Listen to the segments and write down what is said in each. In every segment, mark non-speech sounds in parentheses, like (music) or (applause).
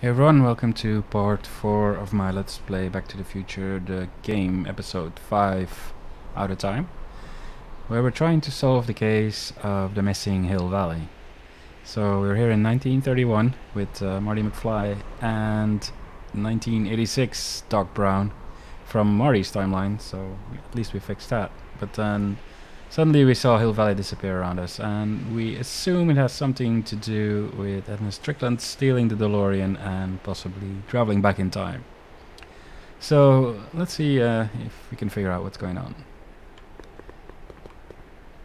Hey everyone, welcome to part 4 of my Let's Play Back to the Future, the game, episode 5, Out of Time, where we're trying to solve the case of the missing Hill Valley. So we're here in 1931 with uh, Marty McFly and 1986 Doc Brown from Marty's timeline, so at least we fixed that. But then Suddenly we saw Hill Valley disappear around us, and we assume it has something to do with Edna Strickland stealing the DeLorean and possibly traveling back in time. So let's see uh, if we can figure out what's going on.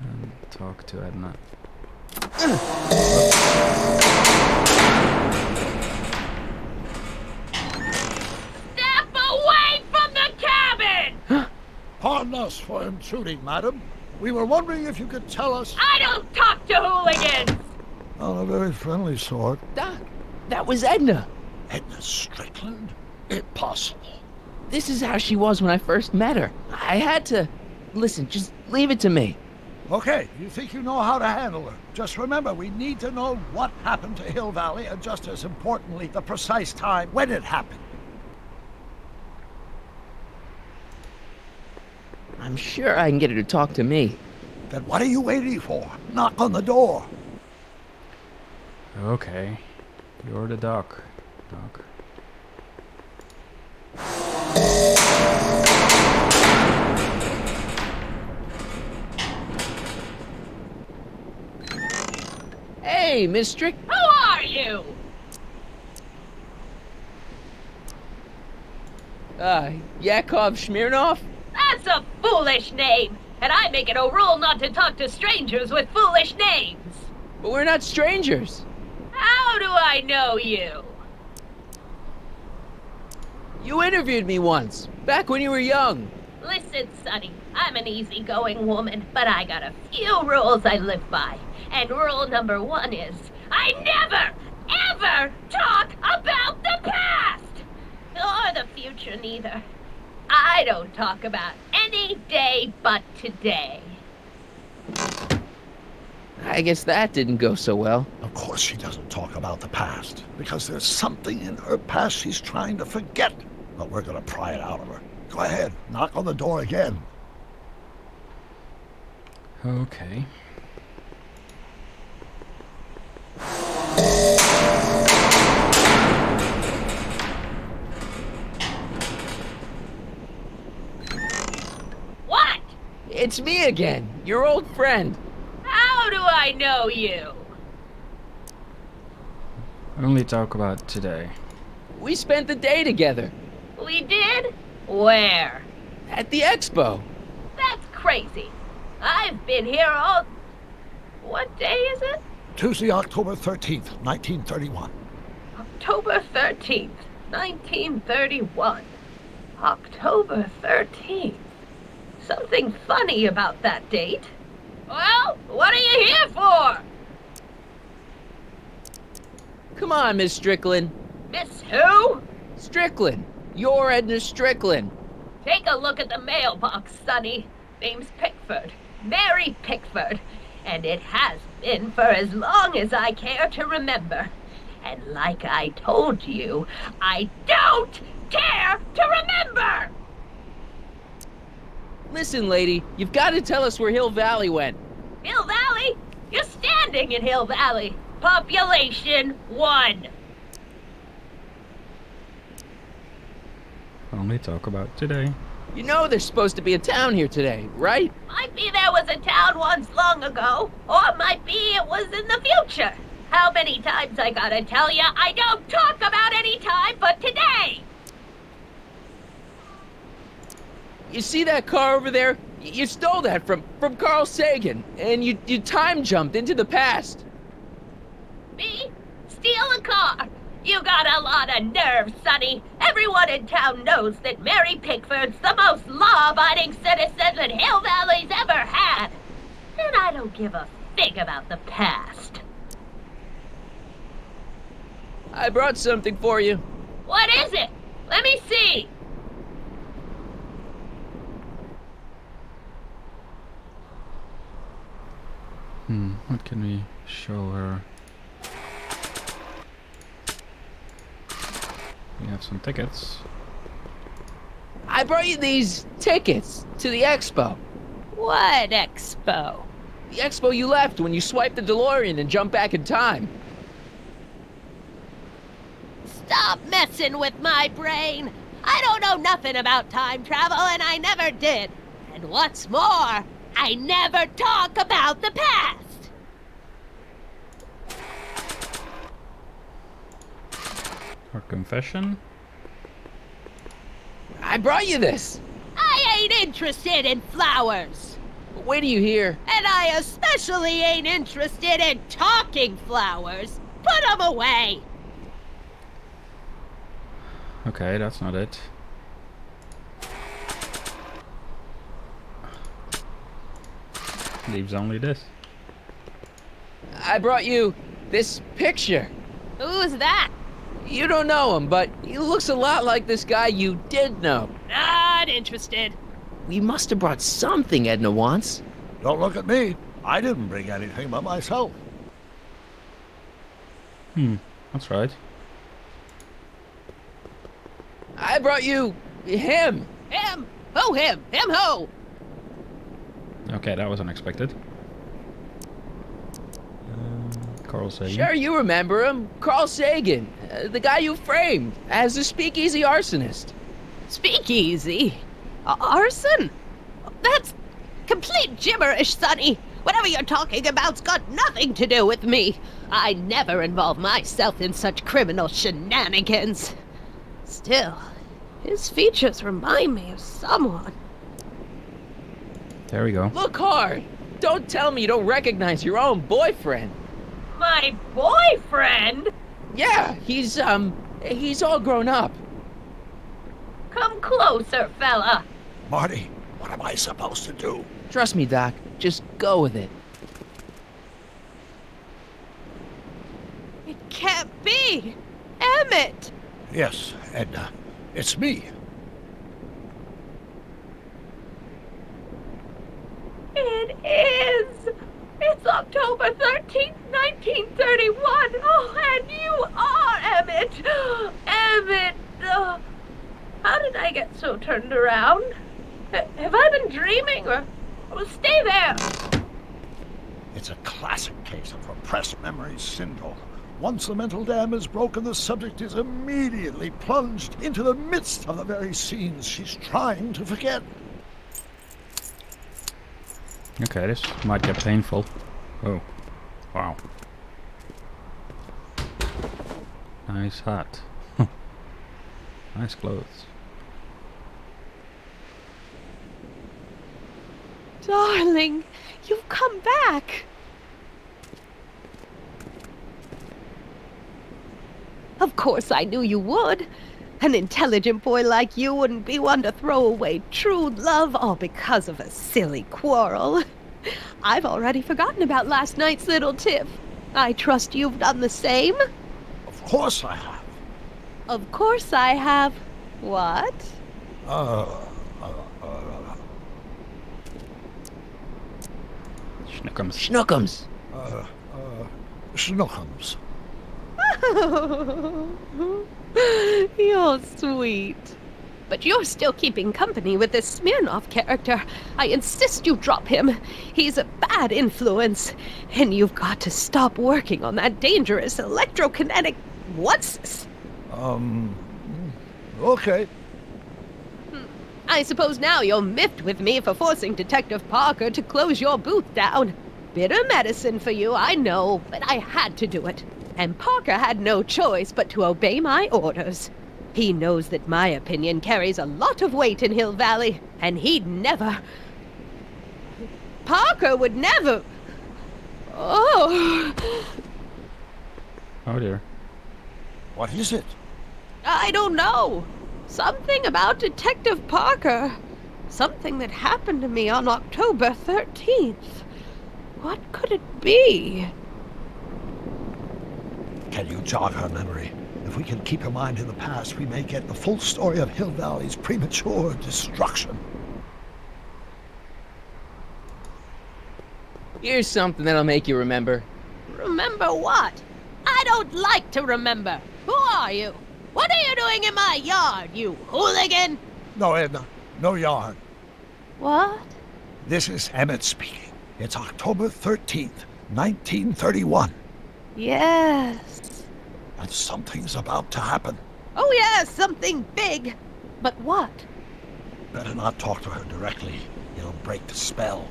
And talk to Edna. Step away from the cabin! Pardon us for intruding, madam. We were wondering if you could tell us... I don't talk to hooligans! On a very friendly sort. Doc, that was Edna. Edna Strickland? Impossible. This is how she was when I first met her. I had to. Listen, just leave it to me. Okay, you think you know how to handle her. Just remember, we need to know what happened to Hill Valley, and just as importantly, the precise time when it happened. I'm sure I can get her to talk to me. Then what are you waiting for? Knock on the door. Okay, you're the doc. Doc. Hey, Miss Who are you? Uh, Yakov Smirnoff? That's a foolish name, and I make it a rule not to talk to strangers with foolish names. But we're not strangers. How do I know you? You interviewed me once, back when you were young. Listen, Sonny, I'm an easygoing woman, but I got a few rules I live by. And rule number one is I never, ever talk about the past! Or the future, neither. I don't talk about any day but today. I guess that didn't go so well. Of course she doesn't talk about the past, because there's something in her past she's trying to forget. But we're gonna pry it out of her. Go ahead, knock on the door again. Okay. It's me again, your old friend. How do I know you? Only talk about today. We spent the day together We did? Where? at the expo. That's crazy. I've been here all. What day is it? Tuesday, October 13th, 1931. October 13th, 1931. October 13th. Something funny about that date. Well, what are you here for? Come on, Miss Strickland. Miss who? Strickland. You're Edna Strickland. Take a look at the mailbox, Sonny. Name's Pickford. Mary Pickford. And it has been for as long as I care to remember. And like I told you, I don't care to remember! Listen, lady, you've got to tell us where Hill Valley went. Hill Valley? You're standing in Hill Valley. Population one. Only talk about today. You know there's supposed to be a town here today, right? Might be there was a town once long ago, or might be it was in the future. How many times I gotta tell ya I don't talk about any time but today? You see that car over there? You stole that from from Carl Sagan, and you you time jumped into the past. Me? Steal a car? You got a lot of nerve, Sonny. Everyone in town knows that Mary Pickford's the most law-abiding citizen that Hill Valley's ever had. And I don't give a fig about the past. I brought something for you. What is it? Let me see. Hmm, what can we show her? We have some tickets. I brought you these tickets to the expo. What expo? The expo you left when you swiped the DeLorean and jumped back in time. Stop messing with my brain. I don't know nothing about time travel, and I never did. And what's more, I never talk about the past. Or confession. I brought you this. I ain't interested in flowers. But wait till you hear. And I especially ain't interested in talking flowers. Put them away. Okay, that's not it. Leaves only this. I brought you this picture. Who's that? You don't know him, but he looks a lot like this guy you did know. Not interested. We must have brought something Edna wants. Don't look at me. I didn't bring anything but myself. Hmm, that's right. I brought you him. Him. Who him? Him ho! Okay, that was unexpected. Um, Carl Sagan. Sure, you remember him. Carl Sagan, uh, the guy you framed as the speakeasy arsonist. Speakeasy. A- arson? That's complete gibberish, Sonny. Whatever you're talking about's got nothing to do with me. I never involve myself in such criminal shenanigans. Still, his features remind me of someone. There we go. Look hard. Don't tell me you don't recognize your own boyfriend. My boyfriend? Yeah, he's, um, he's all grown up. Come closer, fella. Marty, what am I supposed to do? Trust me, Doc. Just go with it. It can't be. Emmett. Yes, Edna. It's me. It is! It's October 13th, 1931! Oh, and you are Emmett! Emmett! Uh, how did I get so turned around? H- have I been dreaming or. Well, stay there! It's a classic case of repressed memory syndrome. Once the mental dam is broken, the subject is immediately plunged into the midst of the very scenes she's trying to forget. Okay, this might get painful. Oh, wow. Nice hat. (laughs) nice clothes. Darling, you've come back! Of course I knew you would. An intelligent boy like you wouldn't be one to throw away true love all because of a silly quarrel. I've already forgotten about last night's little tiff. I trust you've done the same? Of course I have. Of course I have. What? Uh, uh, uh, Schnookums. Schnookums. uh, uh, Schnookums. (laughs) you're sweet. But you're still keeping company with this Smirnoff character. I insist you drop him. He's a bad influence. And you've got to stop working on that dangerous electrokinetic. What's this? Um, okay. I suppose now you're miffed with me for forcing Detective Parker to close your booth down. Bitter medicine for you, I know, but I had to do it. And Parker had no choice but to obey my orders. He knows that my opinion carries a lot of weight in Hill Valley, and he'd never. Parker would never. Oh, Oh dear. What is it? I don't know. Something about Detective Parker. Something that happened to me on October 13th. What could it be? Can you jog her memory? If we can keep her mind in the past, we may get the full story of Hill Valley's premature destruction. Here's something that'll make you remember. Remember what? I don't like to remember. Who are you? What are you doing in my yard, you hooligan? No, Edna. No yard. What? This is Emmett speaking. It's October 13th, 1931. Yes. And something's about to happen. Oh, yes, something big. But what? Better not talk to her directly. It'll break the spell.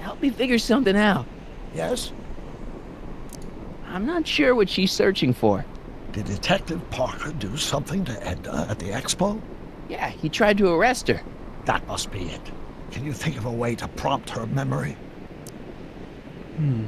Help me figure something out. Yes? I'm not sure what she's searching for. Did Detective Parker do something to Edna at the expo? Yeah, he tried to arrest her. That must be it. Can you think of a way to prompt her memory? Hmm.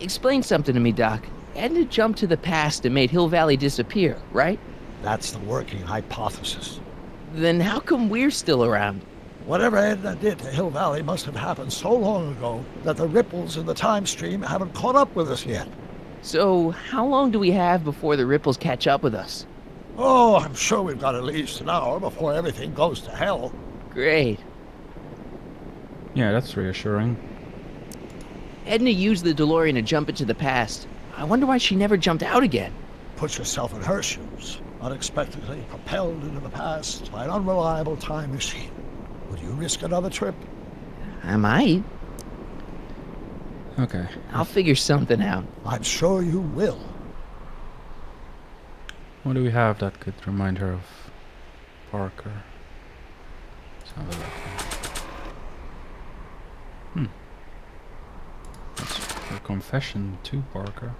Explain something to me, Doc. Edna jumped to the past and made Hill Valley disappear, right? That's the working hypothesis. Then how come we're still around? Whatever Edna did to Hill Valley must have happened so long ago that the ripples in the time stream haven't caught up with us yet. So, how long do we have before the ripples catch up with us? Oh, I'm sure we've got at least an hour before everything goes to hell. Great. Yeah, that's reassuring. Edna used the DeLorean to jump into the past. I wonder why she never jumped out again. Put yourself in her shoes, unexpectedly propelled into the past by an unreliable time machine. Would you risk another trip? I might. Okay. I'll figure something out. I'm sure you will. What do we have that could remind her of Parker? Let's have a look. Hmm. That's her confession to Parker.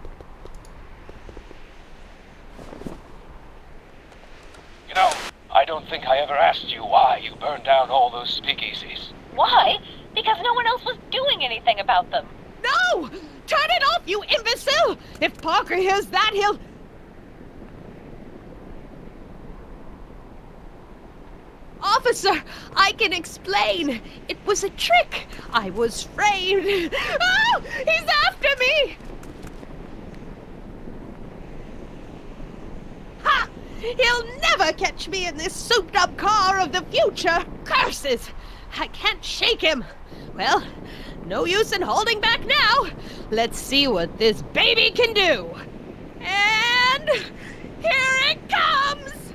You know, I don't think I ever asked you why you burned down all those speakeasies. Why? Because no one else was doing anything about them. No! Turn it off, you imbecile! If Parker hears that, he'll. Officer, I can explain. It was a trick. I was framed. Oh, (laughs) he's after me! Ha! He'll never catch me in this souped up car of the future. Curses! I can't shake him. Well, no use in holding back now. Let's see what this baby can do. And here it comes!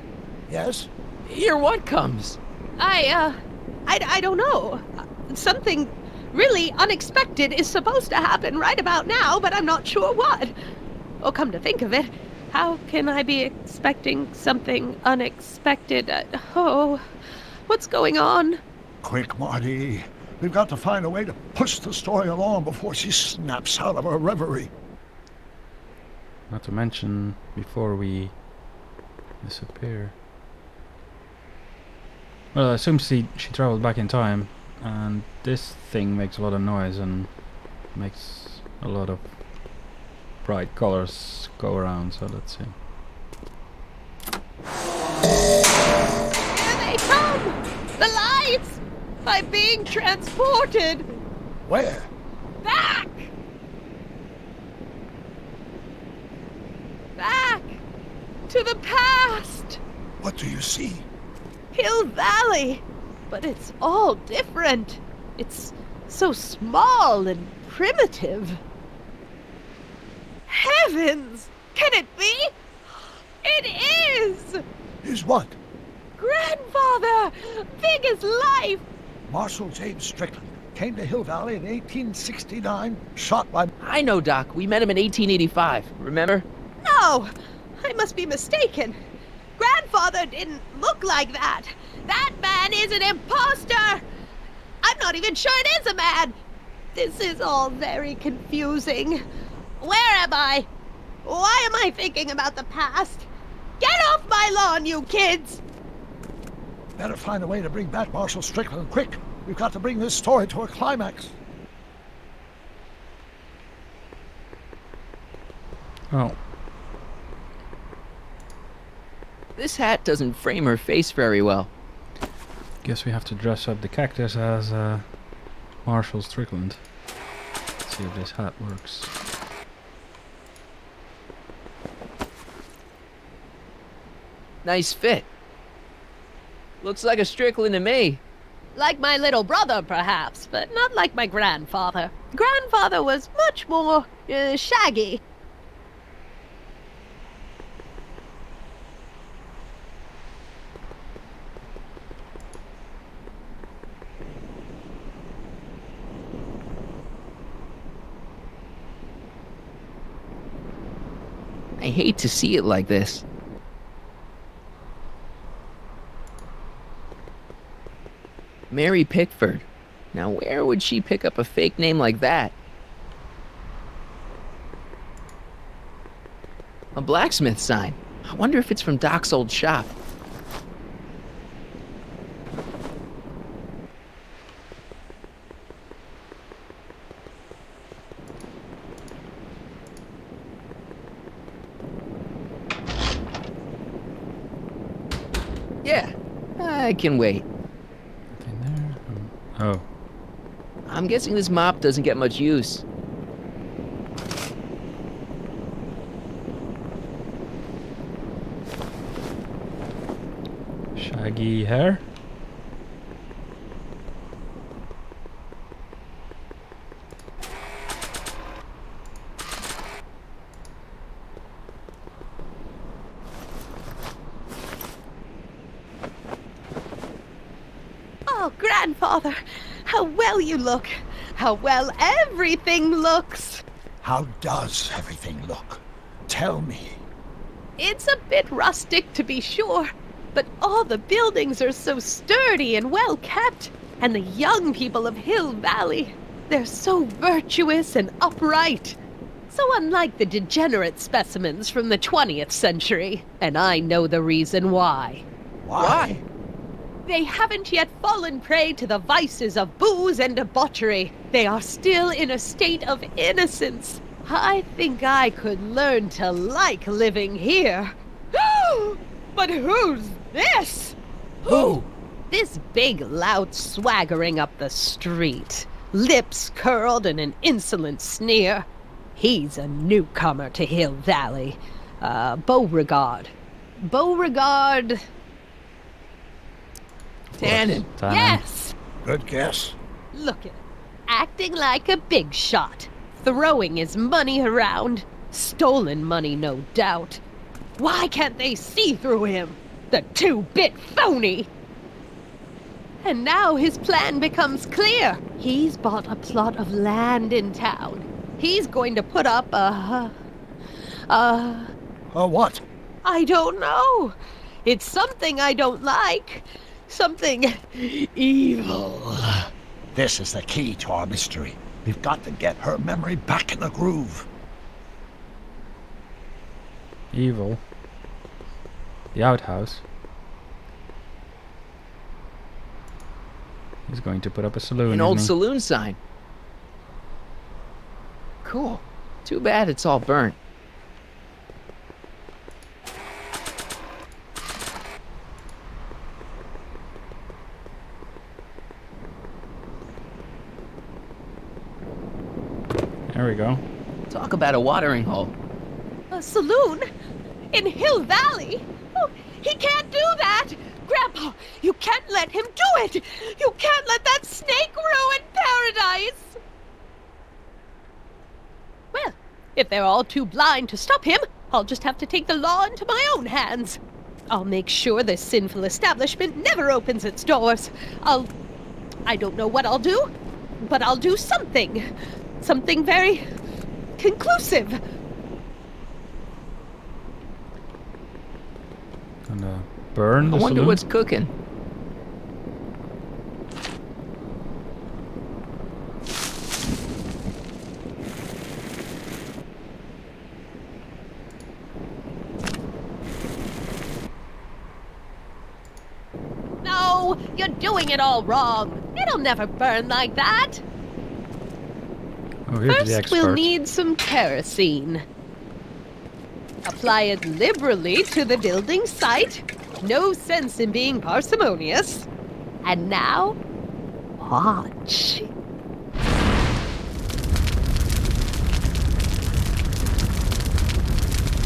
Yes? Here what comes? I, uh, I, I don't know. Something really unexpected is supposed to happen right about now, but I'm not sure what. Oh, come to think of it, how can I be expecting something unexpected? Uh, oh, what's going on? Quick, Marty. We've got to find a way to push the story along before she snaps out of her reverie. Not to mention before we disappear. Well, I assume she she traveled back in time, and this thing makes a lot of noise and makes a lot of bright colors go around. So let's see. Here they come! The lights! I'm being transported Where? back! Back to the past! What do you see? Hill Valley! But it's all different. It's so small and primitive. Heavens! Can it be? It is! Is what? Grandfather! Big as life! Marshal James Strickland came to Hill Valley in 1869, shot by. I know, Doc. We met him in 1885. Remember? No! I must be mistaken. Grandfather didn't look like that. That man is an impostor! I'm not even sure it is a man! This is all very confusing. Where am I? Why am I thinking about the past? Get off my lawn, you kids! Better find a way to bring back Marshal Strickland quick. We've got to bring this story to a climax. Oh, This hat doesn't frame her face very well. guess we have to dress up the cactus as uh, Marshall Strickland. Let's see if this hat works. Nice fit. Looks like a Strickland to me. Like my little brother, perhaps, but not like my grandfather. Grandfather was much more uh, shaggy. I hate to see it like this. Mary Pickford. Now, where would she pick up a fake name like that? A blacksmith sign. I wonder if it's from Doc's old shop. Yeah, I can wait. There. Um, oh. I'm guessing this mop doesn't get much use. Shaggy hair? Oh, grandfather, how well you look. How well everything looks. How does everything look? Tell me. It's a bit rustic, to be sure, but all the buildings are so sturdy and well kept. And the young people of Hill Valley, they're so virtuous and upright. So unlike the degenerate specimens from the 20th century. And I know the reason why. Why? They haven't yet fallen prey to the vices of booze and debauchery. They are still in a state of innocence. I think I could learn to like living here. (gasps) but who's this? Who? This big lout swaggering up the street, lips curled in an insolent sneer. He's a newcomer to Hill Valley. Uh, Beauregard. Beauregard. Tannen. Tannen. Yes! Good guess. Look at him. Acting like a big shot. Throwing his money around. Stolen money, no doubt. Why can't they see through him? The two bit phony! And now his plan becomes clear. He's bought a plot of land in town. He's going to put up a. a. A what? I don't know. It's something I don't like. Something evil. This is the key to our mystery. We've got to get her memory back in the groove. Evil. The outhouse. He's going to put up a saloon. An old he? saloon sign. Cool. Too bad it's all burnt. There we go. Talk about a watering hole. A saloon? In Hill Valley? Oh, he can't do that! Grandpa, you can't let him do it! You can't let that snake ruin paradise! Well, if they're all too blind to stop him, I'll just have to take the law into my own hands. I'll make sure this sinful establishment never opens its doors. I'll. I don't know what I'll do, but I'll do something. Something very conclusive. Gonna burn the I wonder saloon? what's cooking. No, you're doing it all wrong. It'll never burn like that. Oh, First, we'll need some kerosene. Apply it liberally to the building site. No sense in being parsimonious. And now, watch.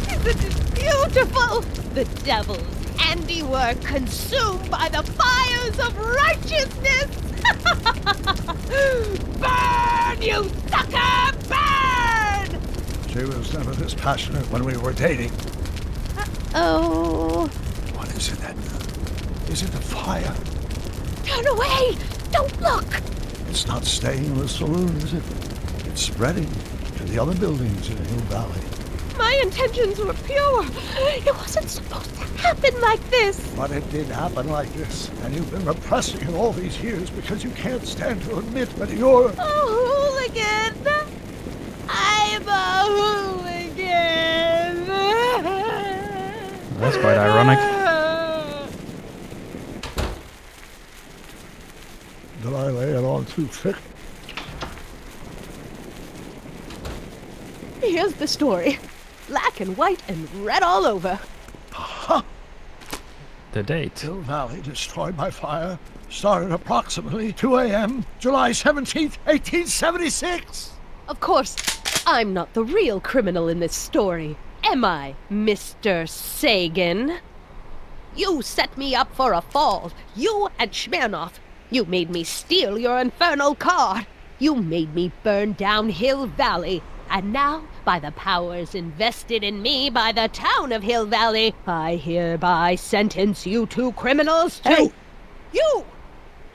Isn't it beautiful? The devil's handiwork consumed by the fires of righteousness. You sucker, burn! She was never this passionate when we were dating. Oh, What is it, Edna? Is it the fire? turn away! Don't look! It's not staying in the saloon, is it? It's spreading to the other buildings in the Hill Valley. My intentions were pure. It wasn't supposed to happen like this. But it did happen like this, and you've been repressing it all these years because you can't stand to admit that you're. A hooligan! I'm a hooligan! That's quite ironic. Did I lay it on too thick? Here's the story. Black and white and red all over. The date. Hill Valley destroyed by fire started approximately 2 a.m., July 17th, 1876. Of course, I'm not the real criminal in this story. Am I, Mr. Sagan? You set me up for a fall. You and Smirnoff. You made me steal your infernal car. You made me burn down Hill Valley. And now, by the powers invested in me by the town of Hill Valley, I hereby sentence you two criminals to. Hey! You!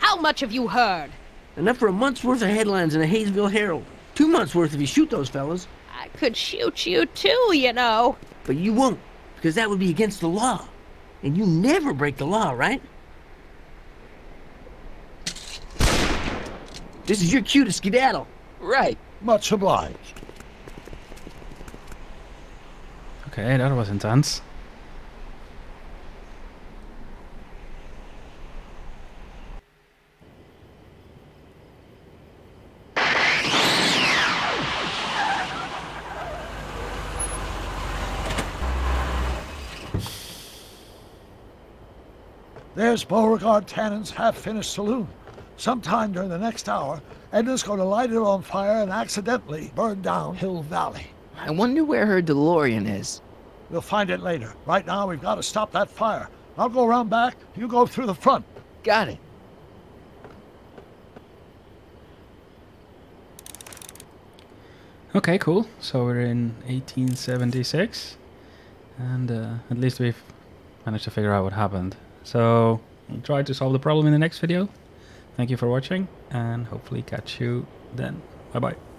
How much have you heard? Enough for a month's worth of headlines in the Hayesville Herald. Two months worth if you shoot those fellas. I could shoot you too, you know. But you won't, because that would be against the law. And you never break the law, right? This is your cue to skedaddle. Right. Much obliged. Okay, that was intense. There's Beauregard Tannen's half-finished saloon. Sometime during the next hour, Edna's going to light it on fire and accidentally burn down Hill Valley. I wonder where her DeLorean is. We'll find it later. Right now, we've got to stop that fire. I'll go around back. You go through the front. Got it. Okay, cool. So we're in 1876, and uh, at least we've managed to figure out what happened. So we'll try to solve the problem in the next video. Thank you for watching, and hopefully catch you then. Bye bye.